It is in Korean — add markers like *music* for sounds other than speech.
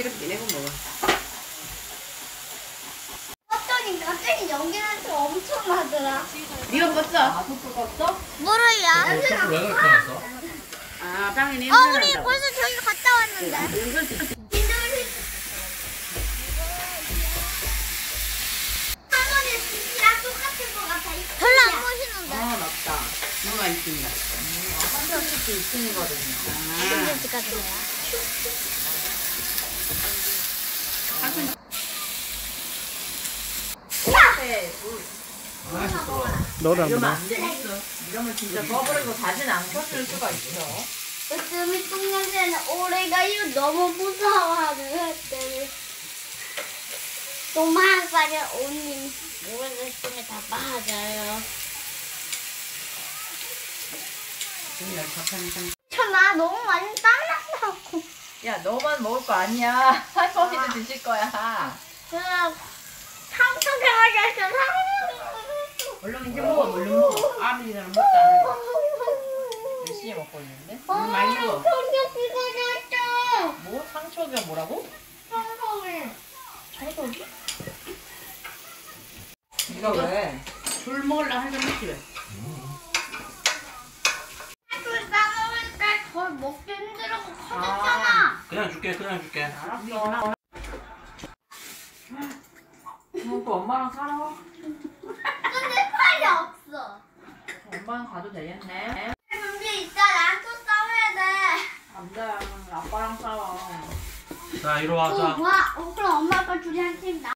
시럽게 내고 먹어. 껐더니 갑자기 연기나서 엄청 나더라. 네가 먹었어? 아, 소스 껐어? 소스 왜 그렇게 났어? 아, 냄새 어, 우리 난다고. 벌써 저기 갔다 왔는데. 할머니 집이랑 똑같은 것 같아. 별로 안 멋있는데. 아, 맞다. 뭐가 있습니다. 소스 있으거든요. 아, 집 같은데요? 한참 네, 물. 너도 안 이러면 그래? 안 되겠어. 이러면 진짜 꺼버리고 다시는 안 켜줄 수가 있어. 으뜸이 똥냄새는 오래가 이거 너무 무서워하는 으뜸이. 도마한 쌀이 온님 모든 으뜸이 다 빠져요. 착한 저나 너무 많이 땀난다고. 야, 너만 먹을 거 아니야. *laughs* 할머니도 드실 거야. 상 얼른 이제 먹어, 얼른 먹어. 아버지랑 먹다. 열심히 먹고 있는데. 어, 물 많이 먹어. 뭐? 상처가 뭐라고? 성성이. 청소기? 이거 왜? 술 먹으려 하는 거지 왜? 먹기 힘들어서 커졌잖아. 그냥 줄게 그냥 줄게 알았어. 어, 그 엄마랑 살아. 근데 팔이 없어. 엄마랑 가도 되겠네. 근데 이따 나랑 또 싸워야 돼. 안 돼. 아빠랑 싸워. 자 이리 와 어. 뭐야? 어, 그럼 엄마 아빠 둘이 한 팀 나.